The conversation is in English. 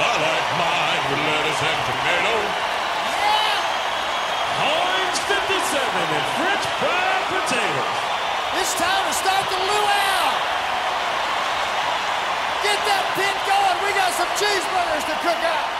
I like mine with lettuce and tomato. Yeah. Heinz 57 and French fried potatoes. It's time to start the luau. Get that pit going. We got some cheeseburgers to cook up.